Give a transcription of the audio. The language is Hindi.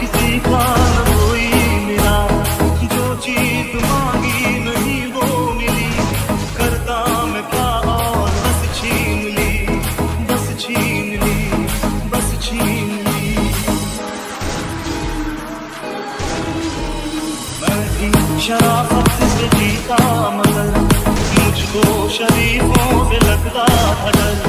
किसी का कोई मिला जो चीज़ थी शराफत से जीता मगर मुझको शरीफों से लगता था